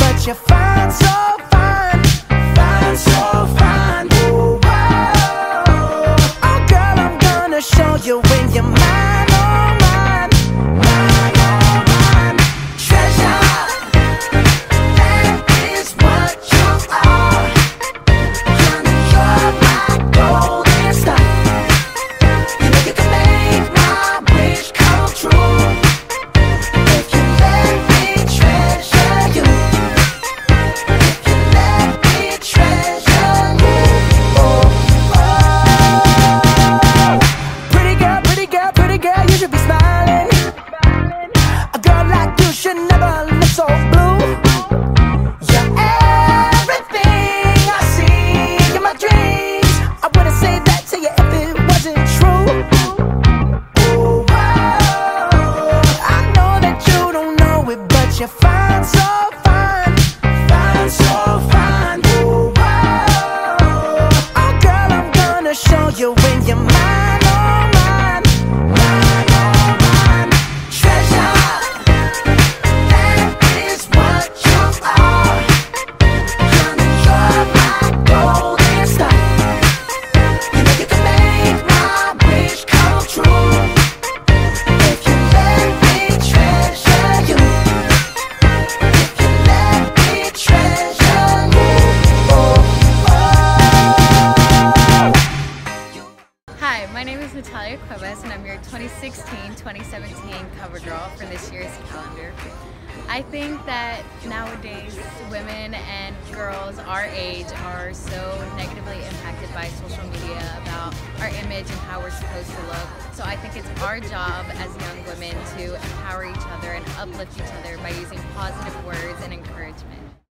but you're fine, so fine, fine, so fine. Whoa. Oh, girl, I'm gonna show you when you're it, you're fine, so fine, fine, so fine. My name is Natalia Cuevas and I'm your 2016-2017 cover girl for this year's calendar. I think that nowadays women and girls our age are so negatively impacted by social media about our image and how we're supposed to look. So I think it's our job as young women to empower each other and uplift each other by using positive words and encouragement.